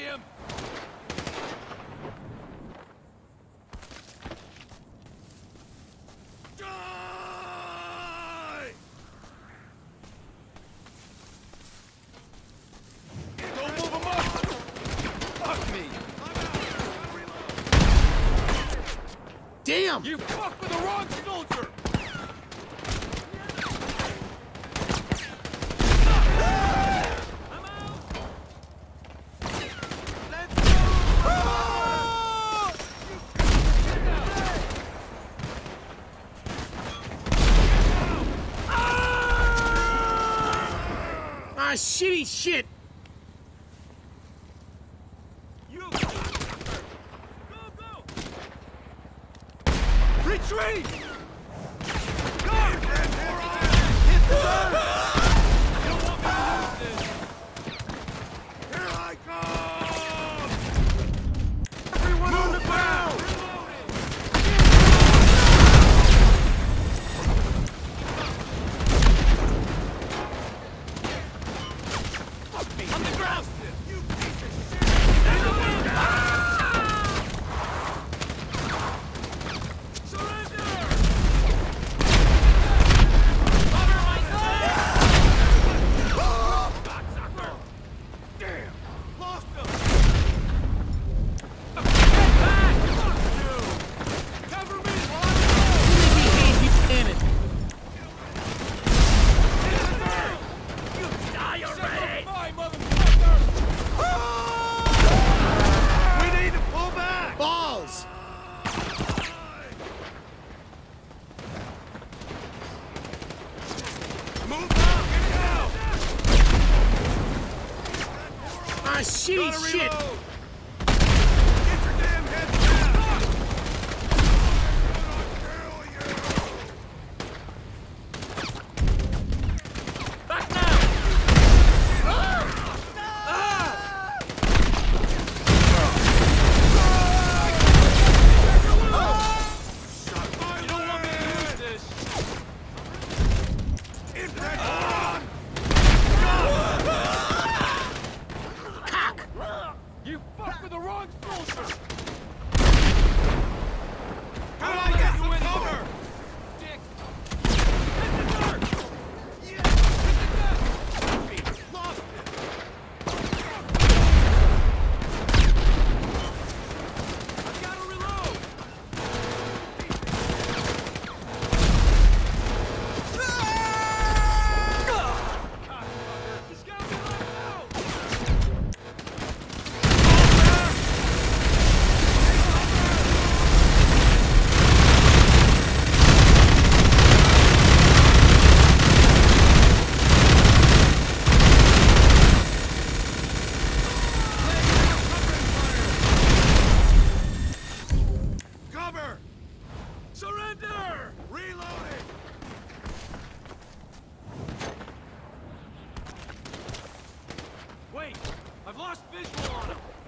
see him! Damn! You fucked with the wrong my shitty shit. You. Go, go. Retreat! shitty shit. Lost visual on him!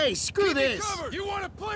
Hey, screw Keep this! You want to play?